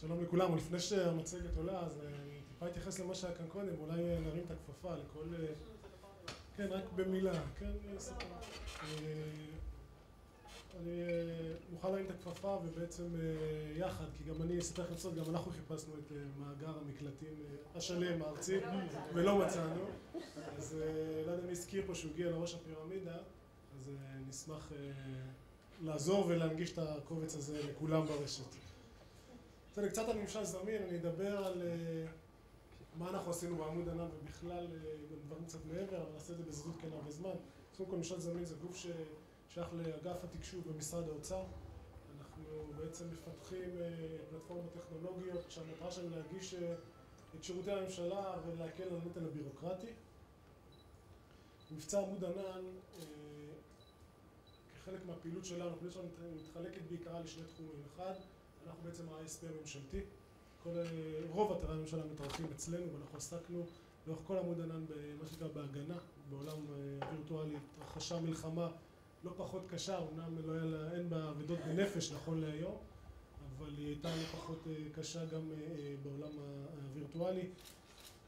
שלום לכולם, לפני שהמצגת עולה, אז אני טיפה אתייחס למה שהיה כאן קודם, אולי נרים את הכפפה לכל... כן, רק במילה, כן, אני מוכן להרים את הכפפה ובעצם יחד, כי גם אני אספר לכם סוד, גם אנחנו חיפשנו את מאגר המקלטים השלם הארצי ולא מצאנו, אז לא יודע מי הזכיר פה שהוא הגיע לראש הפירמידה, אז נשמח לעזור ולהנגיש את הקובץ הזה לכולם ברשת. בסדר, קצת על ממשל זמין, אני אדבר על מה אנחנו עשינו בעמוד ענן ובכלל גם דברים קצת מעבר, אבל נעשה את זה בזריזות כי אין הרבה זמן. קודם כל, ממשל זמין זה גוף ששייך לאגף התקשוב במשרד האוצר. אנחנו בעצם מפתחים פלטפורמות טכנולוגיות שהמטרה שלנו להגיש את שירותי הממשלה ולהקל על הנטל הבירוקרטי. מבצע עמוד ענן, כחלק מהפעילות שלנו, הפעילות שלנו מתחלקת בעיקרה לשני תחומים. אחד, אנחנו בעצם ה-ISP הממשלתי. רוב אתרי הממשלה מתארחים אצלנו ואנחנו עסקנו לאורך כל עמוד ענן במה שנקרא בהגנה, בעולם וירטואלי, התרחשה מלחמה לא פחות קשה, אמנם אין בה אבדות בנפש נכון להיום, אבל היא הייתה לא פחות קשה גם בעולם הווירטואלי.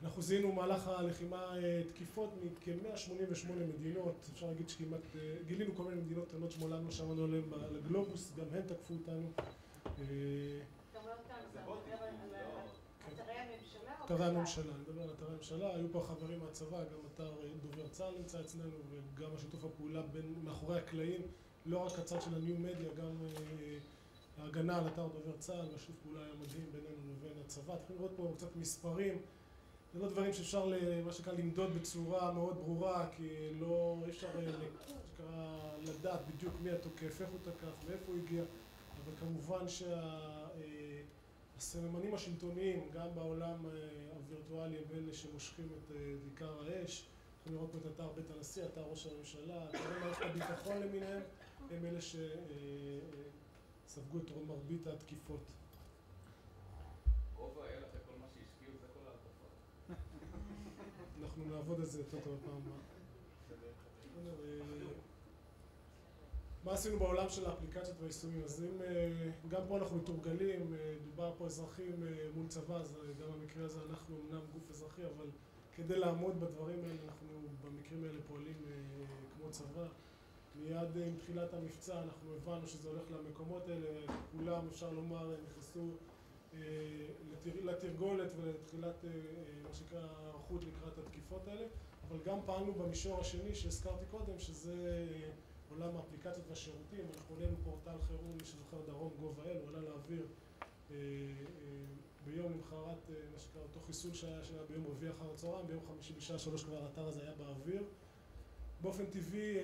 אנחנו זיהינו במהלך הלחימה תקיפות מכ-188 מדינות, אפשר להגיד שכמעט גילינו כל מיני מדינות קטנות שמעולם לא שמענו עליהן לגלובוס, גם הן תקפו אותנו. אתה אומר אותנו, אתה מדבר על אתרי הממשלה אתרי הממשלה, אני מדבר על אתרי הממשלה, היו פה חברים מהצבא, גם אתר דובר צה"ל נמצא אצלנו וגם השיתוף הפעולה בין מאחורי הקלעים, לא רק הצד של הניו מדיה, גם ההגנה על אתר דובר צה"ל והשיתוף פעולה היה מדהים בינינו לבין הצבא. אתם יכולים לראות פה קצת מספרים, זה לא דברים שאפשר מה שנקרא למדוד בצורה מאוד ברורה, כי לא, אי אפשר לדעת בדיוק מי התוקף, איך הוא תקף, מאיפה הוא הגיע, אבל כמובן שהסממנים השלטוניים, גם בעולם הווירטואלי, הם אלה שמושכים את עיקר האש. יכולים לראות פה את אתר בית הנשיא, אתר ראש הממשלה, אתרי מערכת הביטחון למיניהם, הם אלה שספגו את מרבית התקיפות. גובה היה לך כל מה שהשקיעו, זה כל ההתקפות. אנחנו נעבוד על זה יותר טוב בפעם הבאה. מה עשינו בעולם של האפליקציות והיישומים? אז אם גם פה אנחנו מתורגלים, דובר פה אזרחים מול צבא, אז גם במקרה הזה אנחנו אמנם גוף אזרחי, אבל כדי לעמוד בדברים האלה, אנחנו במקרים האלה פועלים כמו צבא. מיד עם תחילת המבצע אנחנו הבנו שזה הולך למקומות האלה, כולם, אפשר לומר, נכנסו לתרגולת ולתחילת מה שנקרא הערכות לקראת התקיפות האלה, אבל גם פעלנו במישור השני שהזכרתי קודם, שזה עולם האפליקציות והשירותים. אנחנו העלינו פורטל חירום, מי שזוכר, דרום gov.il, הוא עלה לאוויר ביום למחרת, מה שנקרא, אותו חיסול שהיה ביום רביעי אחר הצהריים, ביום חמישי בשעה שלוש כבר האתר הזה היה באוויר. באופן טבעי,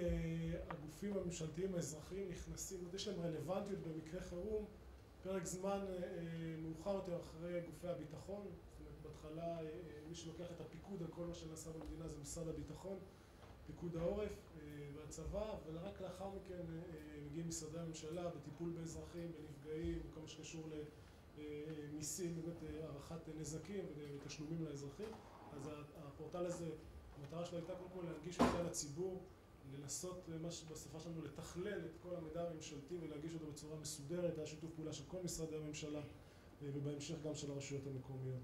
הגופים הממשלתיים האזרחיים נכנסים, יש להם רלוונטיות במקרה חירום, פרק זמן מאוחר יותר אחרי גופי הביטחון. זאת אומרת, בהתחלה מי שלוקח את הפיקוד על כל מה שנעשה במדינה זה משרד הביטחון, פיקוד העורף והצבא, ורק לאחר מכן מגיעים משרדי הממשלה בטיפול באזרחים, בנפגעים, בכל מה שקשור למיסים, באמת הערכת נזקים ותשלומים לאזרחים. אז הפורטל הזה, המטרה שלו הייתה קודם כל להנגיש אותו לציבור, לנסות בשפה שלנו לתכלל את כל המידע הממשלתי ולהגיש אותו בצורה מסודרת, היה שיתוף פעולה של כל משרדי הממשלה ובהמשך גם של הרשויות המקומיות.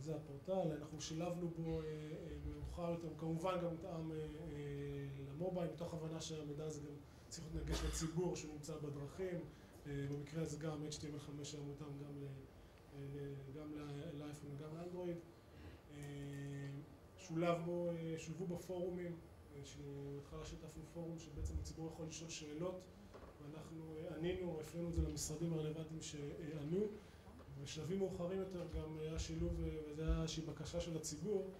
זה הפורטל, אנחנו שילבנו בו מאוחר יותר, כמובן גם מותאם למובייל, מתוך הבנה שהמידע הזה גם צריך להתנגש לציבור שנמצא בדרכים, במקרה הזה גם HTML5 היה מותאם גם לאייפון וגם לאנדרואיד. שולבו בו פורומים, בהתחלה שיתפנו פורום שבעצם הציבור יכול לשאול שאלות ואנחנו ענינו, הפנינו את זה למשרדים הרלוונטיים שענו. בשלבים מאוחרים יותר גם היה שילוב, וזו הייתה איזושהי בקשה של הציבור,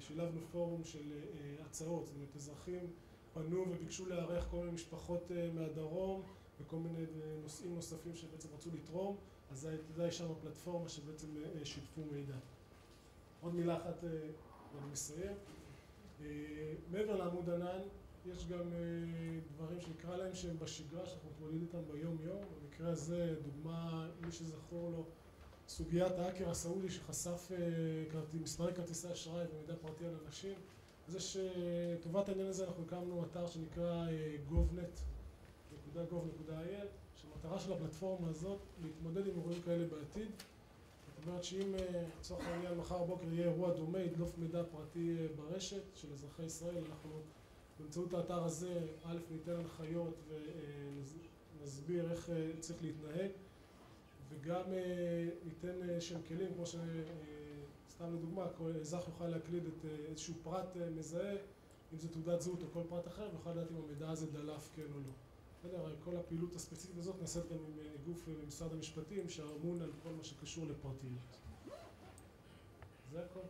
שילבנו פורום של הצעות, זאת אומרת, אזרחים פנו וביקשו לארח כל מיני משפחות מהדרום וכל מיני נושאים נוספים שבעצם רצו לתרום, אז הייתה שם הפלטפורמה שבעצם שיתפו מידע. עוד מילה אחת ואני מסיים. מעבר לעמוד ענן, יש גם דברים שנקרא להם שהם בשגרה, שאנחנו מתמודדים איתם ביום יום. במקרה הזה, דוגמה, מי שזכור לו, סוגיית האקר הסעודי שחשף מספרי כרטיסי אשראי ומידע פרטי על אנשים. זה שלטובת העניין הזה אנחנו הקמנו אתר שנקרא govnet.gov.il שהמטרה של הפלטפורמה הזאת להתמודד עם אירועים כאלה בעתיד. זאת אומרת שאם אה, לצורך העניין מחר בבוקר יהיה אירוע דומה, ידלוף מידע פרטי אה, ברשת של אזרחי ישראל, אנחנו באמצעות האתר הזה, א', ניתן הנחיות ונסביר איך צריך להתנהג וגם ניתן שהם כלים, כמו שסתם לדוגמה, כל אזרח יוכל להקליד את איזשהו פרט מזהה אם זה תעודת זהות או כל פרט אחר, ויוכל לדעת אם המידע הזה דלף כן או לא. בסדר? כל הפעילות הספציפית הזאת נעשית גם עם גוף במשרד המשפטים שאמון על כל מה שקשור לפרטיות. זה הכל.